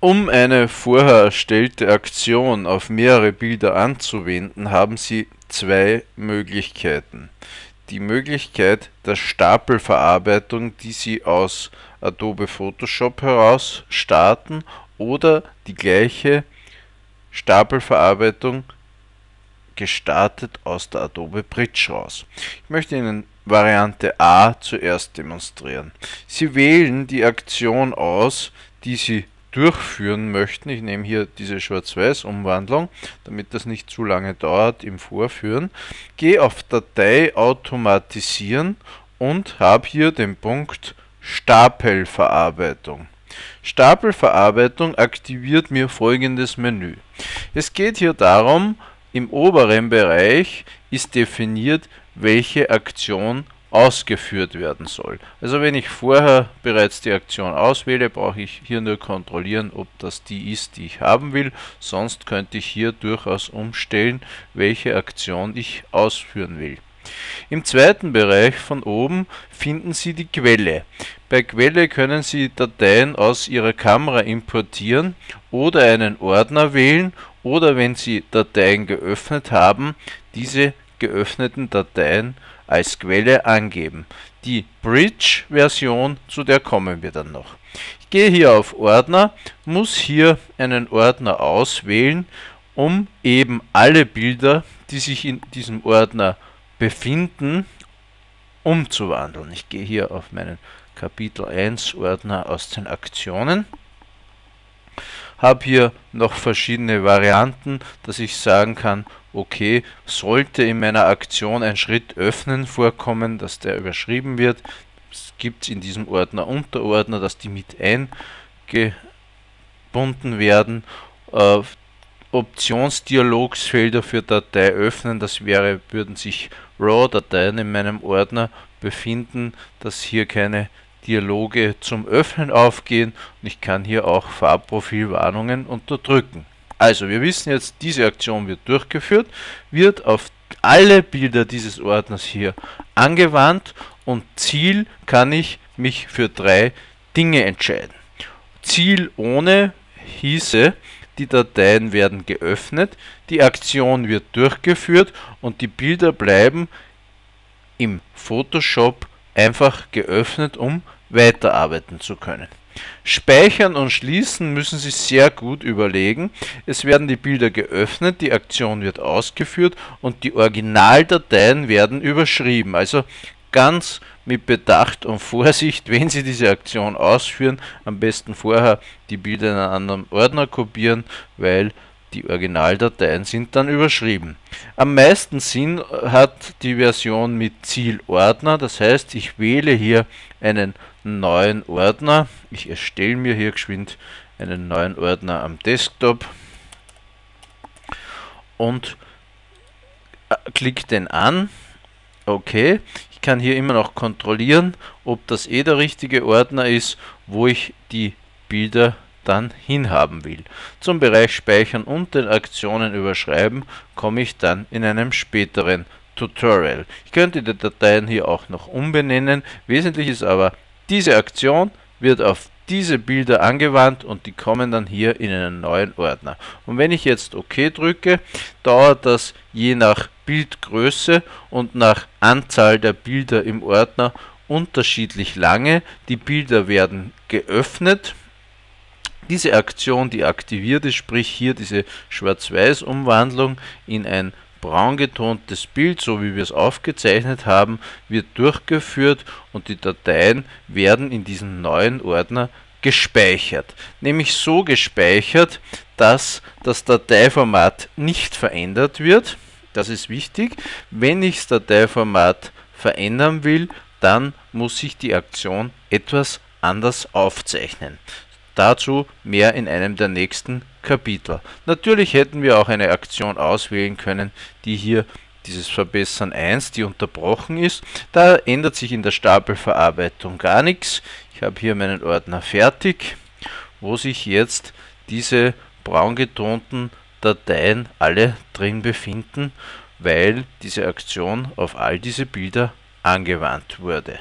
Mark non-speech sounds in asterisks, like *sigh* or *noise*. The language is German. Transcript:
Um eine vorher erstellte Aktion auf mehrere Bilder anzuwenden, haben Sie zwei Möglichkeiten. Die Möglichkeit der Stapelverarbeitung, die Sie aus Adobe Photoshop heraus starten oder die gleiche Stapelverarbeitung gestartet aus der Adobe Bridge raus. Ich möchte Ihnen Variante A zuerst demonstrieren. Sie wählen die Aktion aus, die Sie durchführen möchten. Ich nehme hier diese Schwarz-Weiß-Umwandlung, damit das nicht zu lange dauert im Vorführen. Gehe auf Datei automatisieren und habe hier den Punkt Stapelverarbeitung. Stapelverarbeitung aktiviert mir folgendes Menü. Es geht hier darum, im oberen Bereich ist definiert, welche Aktion ausgeführt werden soll. Also wenn ich vorher bereits die Aktion auswähle, brauche ich hier nur kontrollieren, ob das die ist, die ich haben will. Sonst könnte ich hier durchaus umstellen, welche Aktion ich ausführen will. Im zweiten Bereich von oben finden Sie die Quelle. Bei Quelle können Sie Dateien aus Ihrer Kamera importieren oder einen Ordner wählen oder wenn Sie Dateien geöffnet haben, diese geöffneten Dateien als Quelle angeben. Die Bridge-Version, zu der kommen wir dann noch. Ich gehe hier auf Ordner, muss hier einen Ordner auswählen, um eben alle Bilder, die sich in diesem Ordner befinden, umzuwandeln. Ich gehe hier auf meinen Kapitel 1 Ordner aus den Aktionen habe hier noch verschiedene Varianten, dass ich sagen kann, okay, sollte in meiner Aktion ein Schritt öffnen vorkommen, dass der überschrieben wird, gibt es in diesem Ordner Unterordner, dass die mit eingebunden werden. Äh, Optionsdialogsfelder für Datei öffnen, das wäre, würden sich RAW-Dateien in meinem Ordner befinden, dass hier keine Dialoge zum Öffnen aufgehen und ich kann hier auch Farbprofilwarnungen unterdrücken. Also wir wissen jetzt, diese Aktion wird durchgeführt, wird auf alle Bilder dieses Ordners hier angewandt und Ziel kann ich mich für drei Dinge entscheiden. Ziel ohne hieße, die Dateien werden geöffnet, die Aktion wird durchgeführt und die Bilder bleiben im Photoshop einfach geöffnet, um weiterarbeiten zu können. Speichern und schließen müssen Sie sehr gut überlegen. Es werden die Bilder geöffnet, die Aktion wird ausgeführt und die Originaldateien werden überschrieben. Also ganz mit Bedacht und Vorsicht, *laughs* wenn Sie diese Aktion ausführen, am besten vorher die Bilder in einen anderen Ordner kopieren, weil die Originaldateien sind dann überschrieben. Am meisten Sinn hat die Version mit Zielordner, das heißt, ich wähle hier einen neuen Ordner. Ich erstelle mir hier geschwind einen neuen Ordner am Desktop und äh, klicke den an. Okay, ich kann hier immer noch kontrollieren, ob das eh der richtige Ordner ist, wo ich die Bilder dann hinhaben will. Zum Bereich Speichern und den Aktionen überschreiben komme ich dann in einem späteren Tutorial. Ich könnte die Dateien hier auch noch umbenennen. Wesentlich ist aber, diese Aktion wird auf diese Bilder angewandt und die kommen dann hier in einen neuen Ordner. Und wenn ich jetzt OK drücke, dauert das je nach Bildgröße und nach Anzahl der Bilder im Ordner unterschiedlich lange. Die Bilder werden geöffnet diese Aktion, die aktiviert ist, sprich hier diese Schwarz-Weiß-Umwandlung in ein braun getontes Bild, so wie wir es aufgezeichnet haben, wird durchgeführt und die Dateien werden in diesem neuen Ordner gespeichert. Nämlich so gespeichert, dass das Dateiformat nicht verändert wird. Das ist wichtig. Wenn ich das Dateiformat verändern will, dann muss ich die Aktion etwas anders aufzeichnen. Dazu mehr in einem der nächsten Kapitel. Natürlich hätten wir auch eine Aktion auswählen können, die hier dieses Verbessern 1, die unterbrochen ist. Da ändert sich in der Stapelverarbeitung gar nichts. Ich habe hier meinen Ordner fertig, wo sich jetzt diese braun getonten Dateien alle drin befinden, weil diese Aktion auf all diese Bilder angewandt wurde.